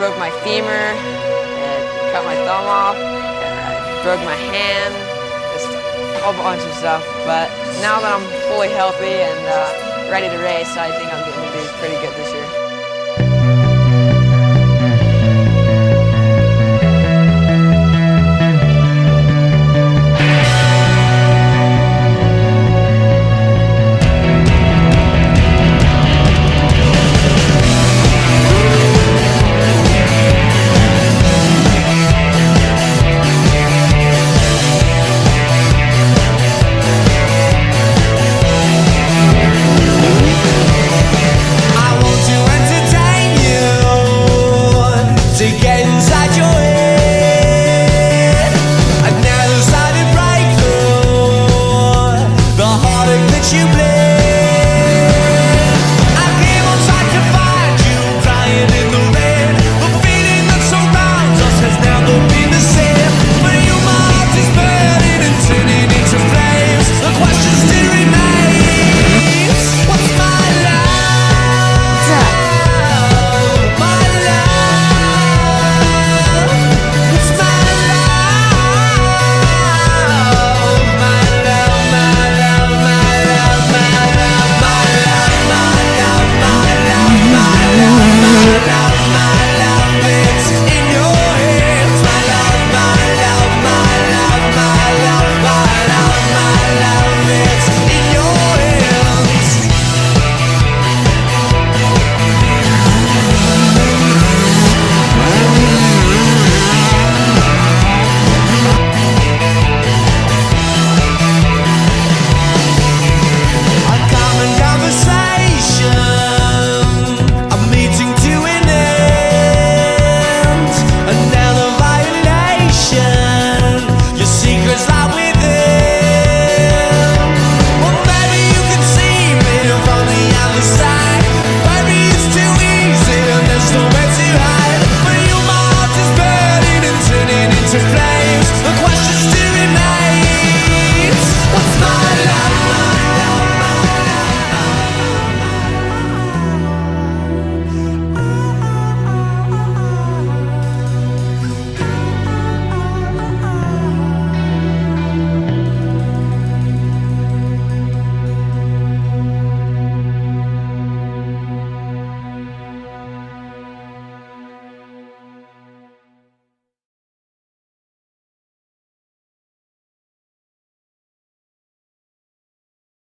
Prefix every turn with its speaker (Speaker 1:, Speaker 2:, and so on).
Speaker 1: broke my femur, and cut my thumb off, it broke my hand, just a whole bunch of stuff. But now that I'm fully healthy and uh, ready to race, I think I'm going to do pretty good this year. you blame